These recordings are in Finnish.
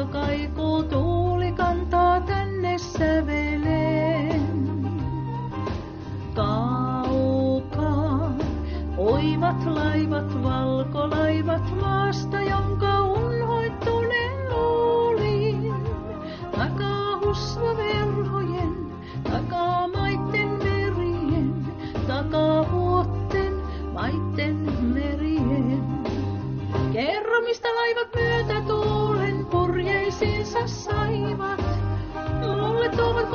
Aalto kaikuu, tuuli kantaa tänne säveleen. Kaukaa oivat laivat, valkolaivat maasta, jonka unhoittuneen luulin. Takaa husvaverhojen, takaa maitten merien, takaa vuotten maitten merien. Kerro, mistä laivat myötä toisiinsa saivat. Mulle tuovat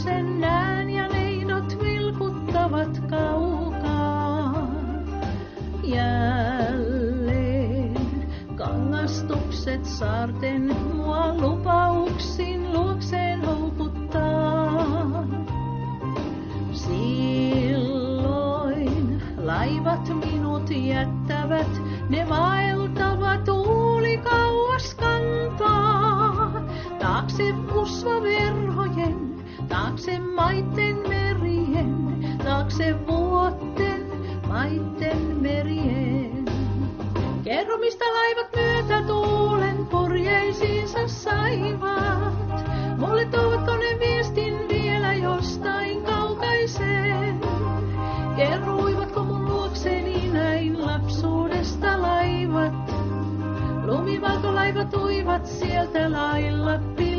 ruskotuksen näen ja neinot vilkuttavat kaukaa. Jälleen kangastukset saarten mua lupauksin luokseen houkuttaa. Silloin laivat minut jättävät, ne vaeltavat tuuli kauas kantaa. Taakse usvaverhojen, taakse maitten merien, taakse vuotten maitten merien. Kerro, mistä laivat myötä tuulen purjeisiinsa saivat. Mulle tuovatko ne viestin vielä jostain kaukaiseen? Keruivatko mun luokseni näin lapsuudesta laivat? Lumivalkolaivat uivat sieltä lailla la